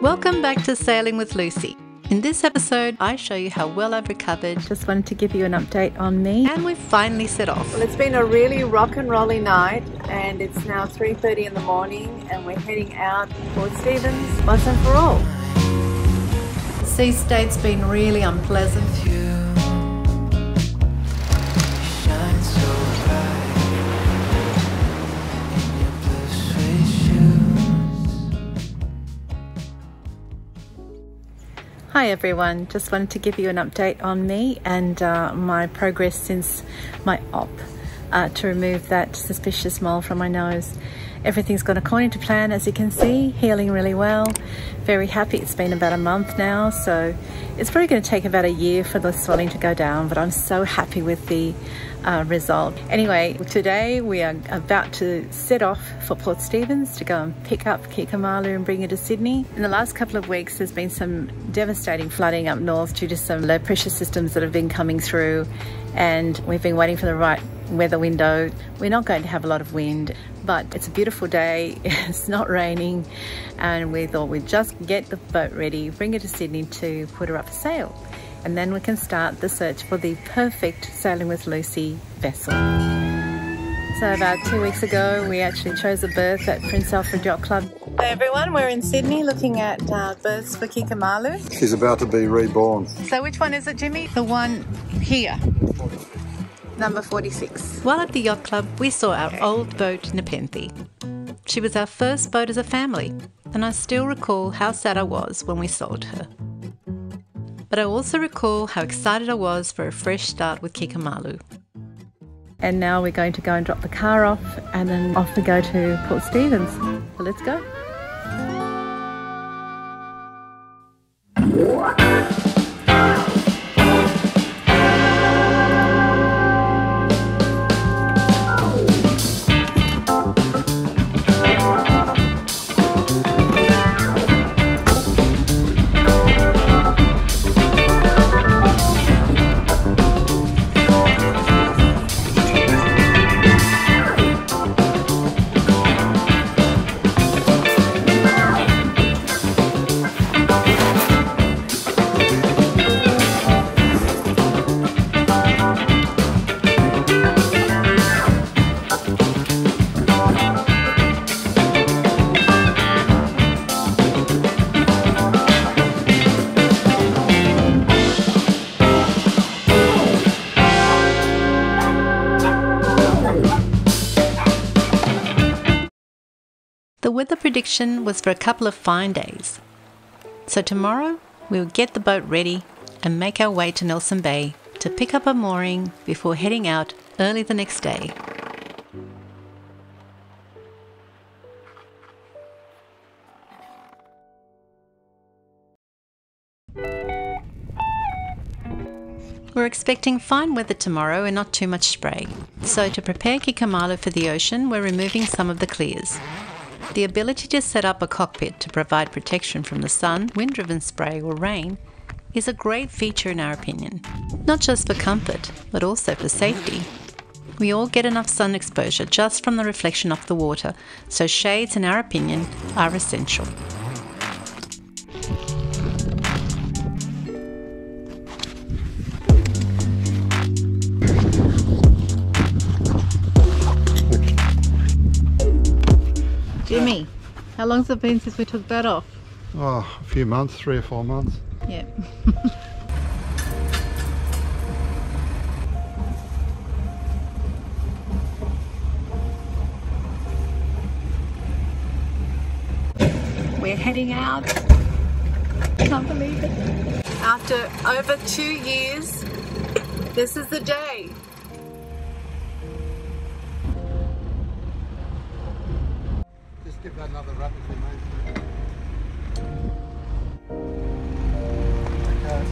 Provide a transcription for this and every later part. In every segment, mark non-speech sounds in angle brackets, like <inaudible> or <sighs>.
Welcome back to Sailing with Lucy. In this episode, I show you how well I've recovered. Just wanted to give you an update on me. And we've finally set off. Well, it's been a really rock and rolly night, and it's now 3:30 in the morning, and we're heading out for Stephens once and for all. Sea state's been really unpleasant. Hi everyone, just wanted to give you an update on me and uh, my progress since my op uh, to remove that suspicious mole from my nose. Everything's gone according to plan as you can see, healing really well. Very happy, it's been about a month now, so it's probably going to take about a year for the swelling to go down, but I'm so happy with the uh, result. Anyway, today we are about to set off for Port Stephens to go and pick up Kikamalu and bring her to Sydney. In the last couple of weeks, there's been some devastating flooding up north due to some low pressure systems that have been coming through and we've been waiting for the right weather window. We're not going to have a lot of wind, but it's a beautiful day. <laughs> It's not raining, and we thought we'd just get the boat ready, bring her to Sydney to put her up for sale. And then we can start the search for the perfect Sailing with Lucy vessel. So about two weeks ago, we actually chose a berth at Prince Alfred Yacht Club. Hey everyone, we're in Sydney looking at uh, berths for Kikamalu. She's about to be reborn. So which one is it, Jimmy? The one here. Number 46. While at the yacht club, we saw our old boat, Nepenthe. She was our first boat as a family, and I still recall how sad I was when we sold her. But I also recall how excited I was for a fresh start with Kikamalu. And now we're going to go and drop the car off, and then off we go to Port Stephens. So let's go. The weather prediction was for a couple of fine days. So tomorrow we will get the boat ready and make our way to Nelson Bay to pick up a mooring before heading out early the next day. We're expecting fine weather tomorrow and not too much spray. So to prepare Kikamalu for the ocean, we're removing some of the clears. The ability to set up a cockpit to provide protection from the sun, wind driven spray, or rain is a great feature in our opinion, not just for comfort, but also for safety. We all get enough sun exposure just from the reflection off the water, so shades, in our opinion, are essential. How long's it been since we took that off? Oh, a few months, three or four months. Yeah. <laughs> We're heading out. Can't believe it. After over two years, this is the day. Give that another rub if you mate. Okay.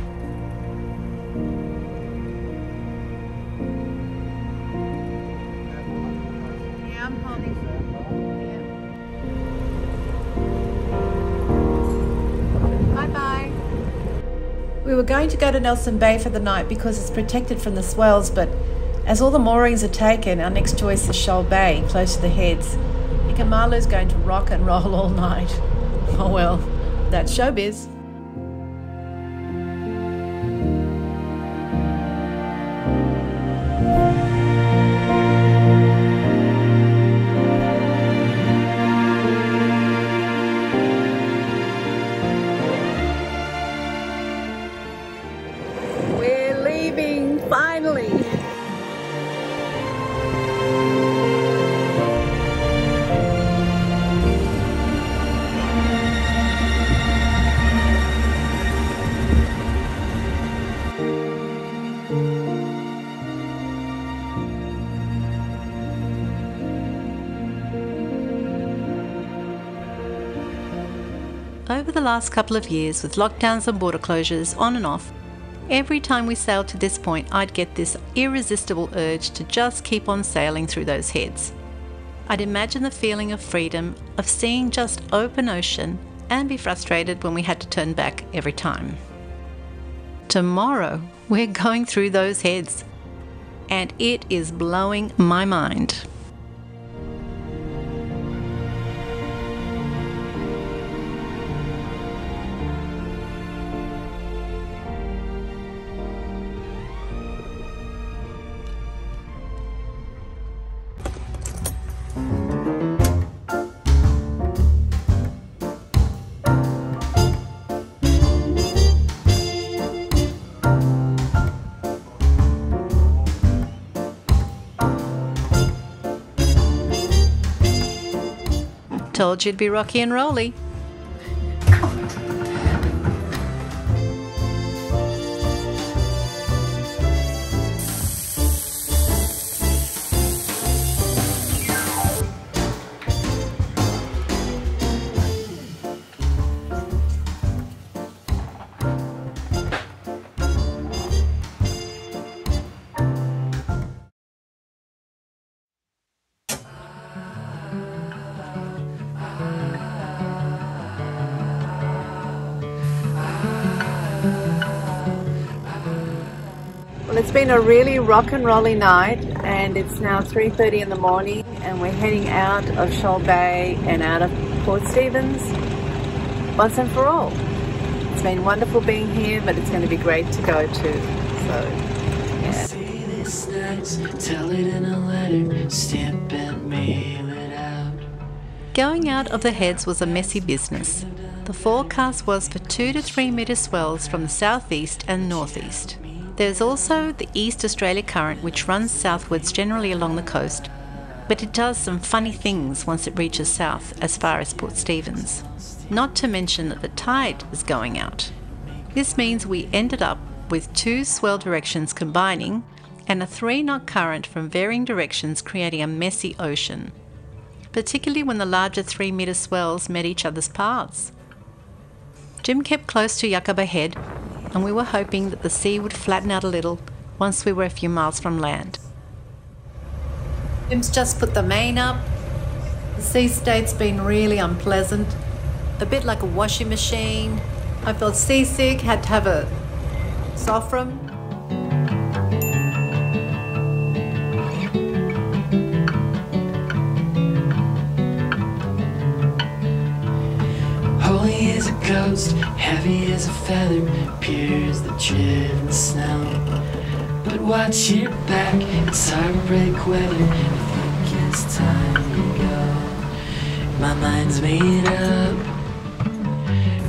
Yeah, I'm holding. Bye bye. We were going to go to Nelson Bay for the night because it's protected from the swells, but as all the moorings are taken, our next choice is Shoal Bay, close to the heads. Kikamalu's going to rock and roll all night. Oh well, That's showbiz. Over the last couple of years, with lockdowns and border closures on and off, every time we sailed to this point, I'd get this irresistible urge to just keep on sailing through those heads. I'd imagine the feeling of freedom, of seeing just open ocean, and be frustrated when we had to turn back every time. Tomorrow, we're going through those heads, and it is blowing my mind. Told you'd be rocky and rolly. It's been a really rock and rolly night, and it's now 3:30 in the morning, and we're heading out of Shoal Bay and out of Port Stephens once and for all. It's been wonderful being here, but it's going to be great to go to. So, yeah. Say this nice, tell it in a letter, stamp and mail it out. Going out of the heads was a messy business. The forecast was for 2 to 3 metre swells from the southeast and northeast. There's also the East Australia Current, which runs southwards generally along the coast, but it does some funny things once it reaches south as far as Port Stephens. Not to mention that the tide is going out. This means we ended up with two swell directions combining and a 3 knot current from varying directions creating a messy ocean, particularly when the larger 3 metre swells met each other's paths. Jim kept close to Yacaaba Head, and we were hoping that the sea would flatten out a little once we were a few miles from land. Jim's just put the main up. The sea state's been really unpleasant, a bit like a washing machine. I felt seasick, had to have a Zofran. Ghost, heavy as a feather, as the driven snow. But watch your back, it's heartbreak weather. I think it's time to go. My mind's made up.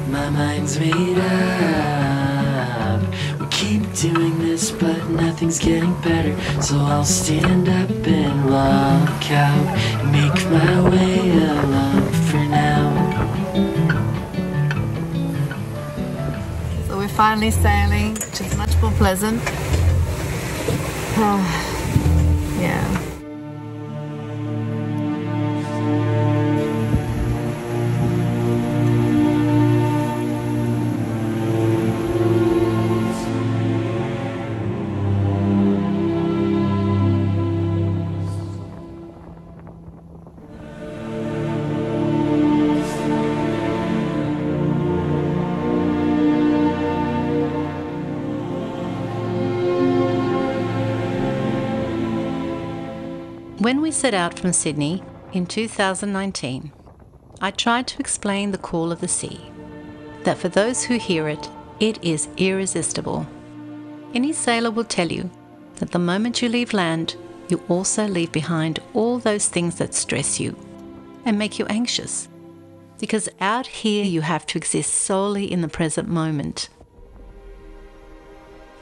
My mind's made up. We keep doing this, but nothing's getting better. So I'll stand up and walk out and make my way alone finally sailing, which is much more pleasant. <sighs> yeah. When we set out from Sydney in 2019, I tried to explain the call of the sea. that for those who hear it, it is irresistible. Any sailor will tell you that the moment you leave land, you also leave behind all those things that stress you and make you anxious. Because out here, you have to exist solely in the present moment.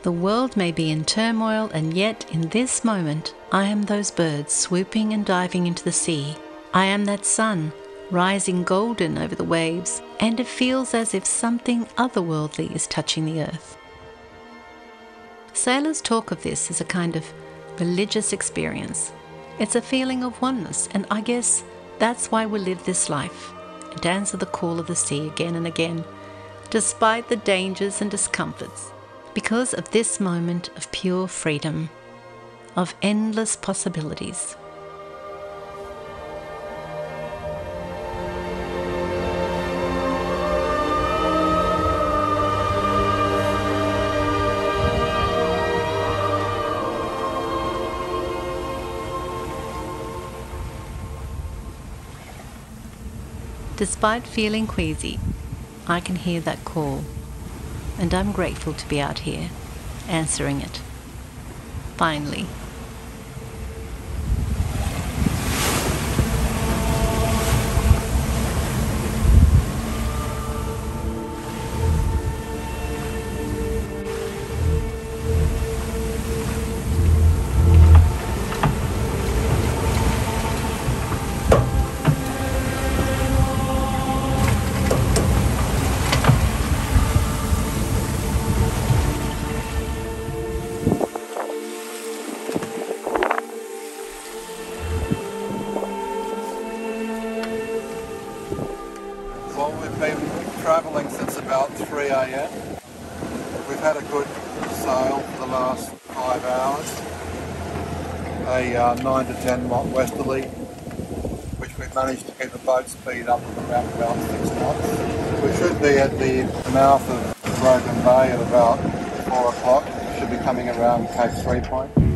The world may be in turmoil, and yet in this moment, I am those birds swooping and diving into the sea. I am that sun rising golden over the waves, and it feels as if something otherworldly is touching the earth. Sailors talk of this as a kind of religious experience. It's a feeling of oneness, and I guess that's why we live this life and answer the call of the sea again and again, despite the dangers and discomforts, because of this moment of pure freedom, of endless possibilities. Despite feeling queasy, I can hear that call, and I'm grateful to be out here, answering it. Finally. Been travelling since about 3 a.m. We've had a good sail for the last five hours. A uh, 9 to 10 knot westerly, which we've managed to get the boat speed up to around about 6 knots. We should be at the mouth of Broken Bay at about 4 o'clock. Should be coming around Cape Three Point.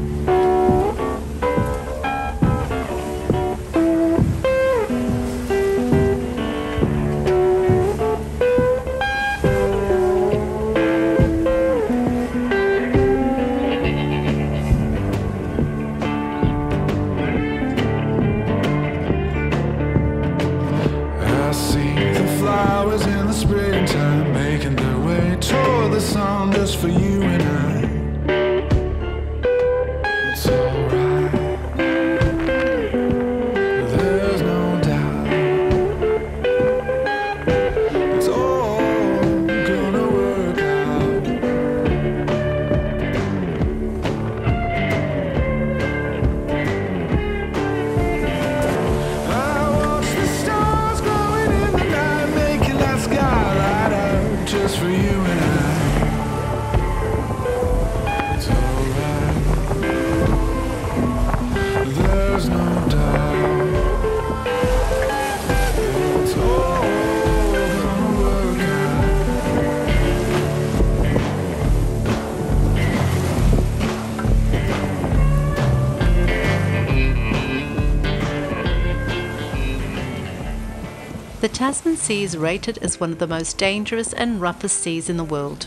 The Tasman Sea is rated as one of the most dangerous and roughest seas in the world.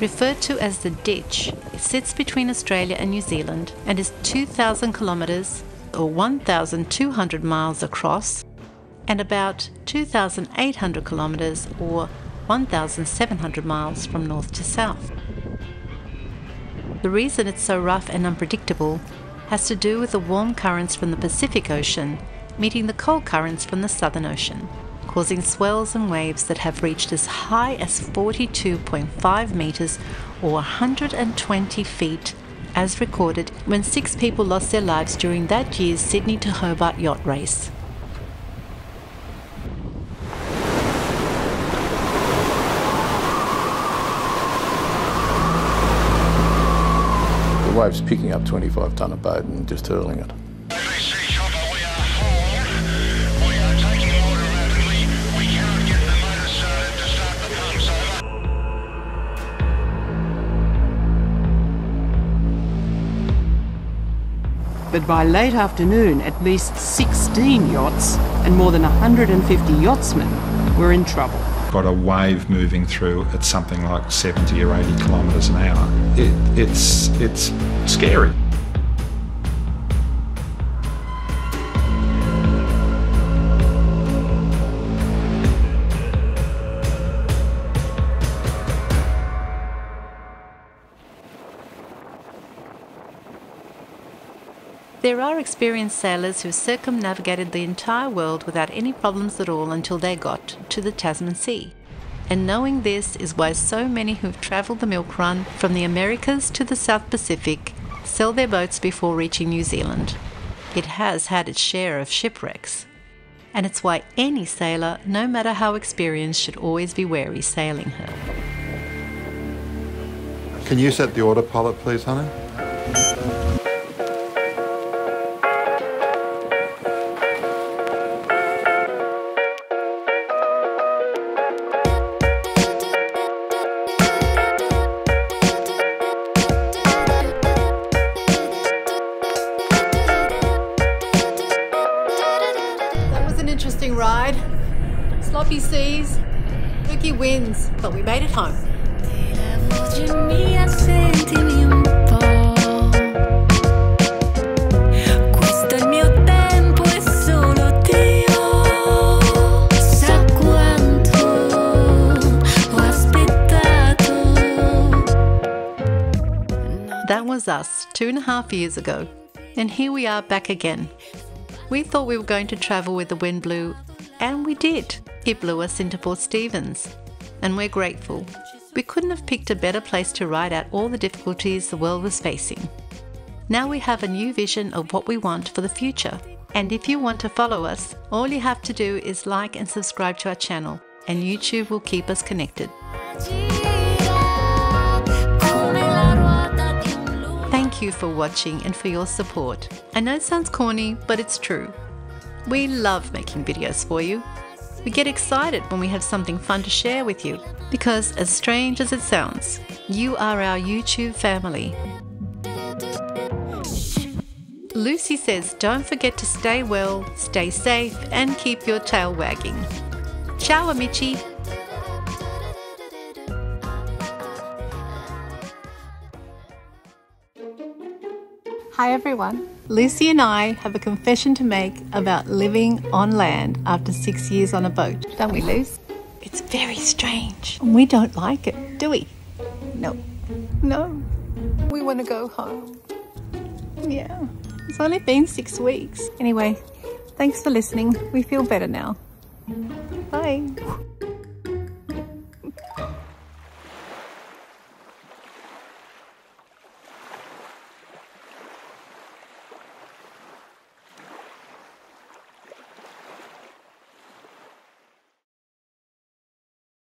Referred to as the Ditch, it sits between Australia and New Zealand and is 2,000 kilometres or 1,200 miles across and about 2,800 kilometres or 1,700 miles from north to south. The reason it's so rough and unpredictable has to do with the warm currents from the Pacific Ocean meeting the cold currents from the Southern Ocean, causing swells and waves that have reached as high as 42.5 metres or 120 feet, as recorded when six people lost their lives during that year's Sydney to Hobart yacht race. The wave's picking up 25 tonne a boat and just hurling it. But by late afternoon, at least 16 yachts and more than 150 yachtsmen were in trouble. got a wave moving through at something like 70 or 80 kilometres an hour. It, it's, it's scary. There are experienced sailors who circumnavigated the entire world without any problems at all until they got to the Tasman Sea. And knowing this is why so many who've travelled the milk run from the Americas to the South Pacific sell their boats before reaching New Zealand. It has had its share of shipwrecks. And it's why any sailor, no matter how experienced, should always be wary sailing her. Can you set the autopilot, please, honey? Mio tempo e solo Dio sa quanto ho aspettato. That was us two and a half years ago, and here we are back again. We thought we were going to travel with the wind blew, and we did. It blew us into Port Stephens, and we're grateful. We couldn't have picked a better place to ride out all the difficulties the world was facing. Now we have a new vision of what we want for the future. And if you want to follow us, all you have to do is like and subscribe to our channel, and YouTube will keep us connected. Thank you for watching and for your support. I know it sounds corny, but it's true. We love making videos for you. We get excited when we have something fun to share with you because, as strange as it sounds, you are our YouTube family. Lucy says, don't forget to stay well, stay safe, and keep your tail wagging. Ciao, amici! Hi everyone. Lucy and I have a confession to make about living on land after six years on a boat. Don't we, Luce? It's very strange. We don't like it, do we? No. No. We want to go home. Yeah. It's only been six weeks. Anyway, thanks for listening. We feel better now. Bye.